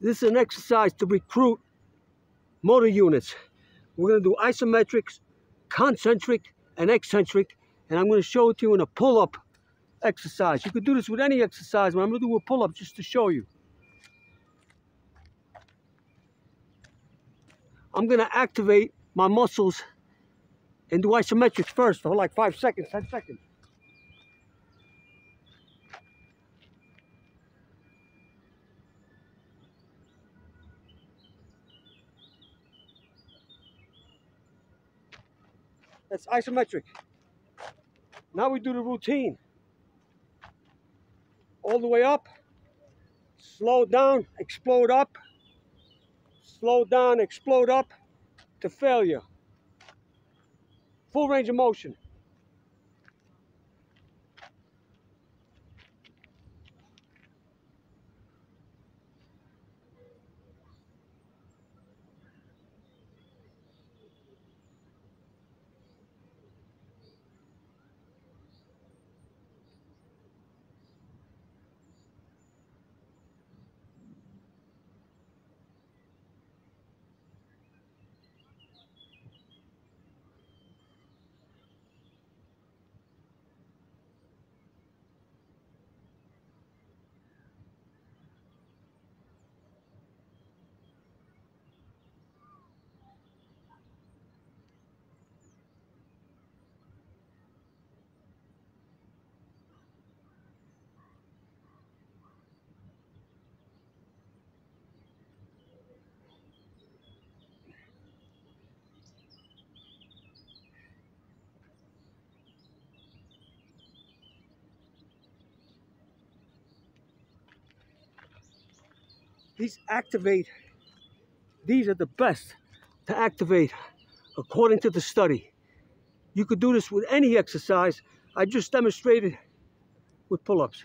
This is an exercise to recruit motor units. We're going to do isometrics, concentric, and eccentric, and I'm going to show it to you in a pull-up exercise. You could do this with any exercise, but I'm going to do a pull-up just to show you. I'm going to activate my muscles and do isometrics first for like five seconds, 10 seconds. That's isometric. Now we do the routine. All the way up, slow down, explode up, slow down, explode up to failure. Full range of motion. These activate, these are the best to activate according to the study. You could do this with any exercise. I just demonstrated with pull-ups.